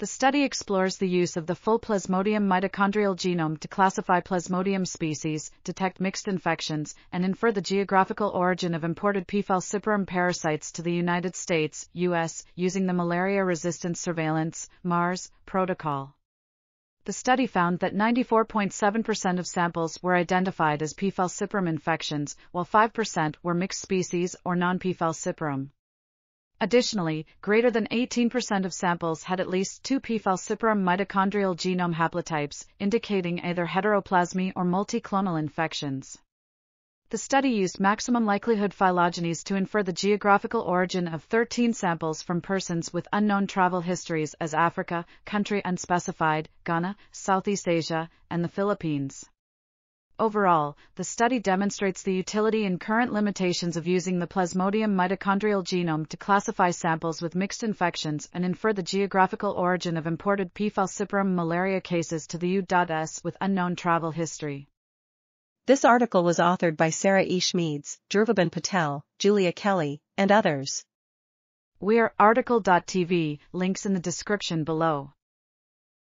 The study explores the use of the full Plasmodium mitochondrial genome to classify Plasmodium species, detect mixed infections, and infer the geographical origin of imported P. falciparum parasites to the United States, US, using the Malaria Resistance Surveillance, MARS, protocol. The study found that 94.7% of samples were identified as P. falciparum infections, while 5% were mixed species or non-P. falciparum. Additionally, greater than 18% of samples had at least two P. falciparum mitochondrial genome haplotypes, indicating either heteroplasmy or multiclonal infections. The study used maximum likelihood phylogenies to infer the geographical origin of 13 samples from persons with unknown travel histories as Africa, country unspecified, Ghana, Southeast Asia, and the Philippines. Overall, the study demonstrates the utility and current limitations of using the Plasmodium mitochondrial genome to classify samples with mixed infections and infer the geographical origin of imported P. falciparum malaria cases to the U.S. with unknown travel history. This article was authored by Sarah E. Schmedes, Dhruviben Patel, Julia Kelley, and others. We are RTCL.TV, links in the description below.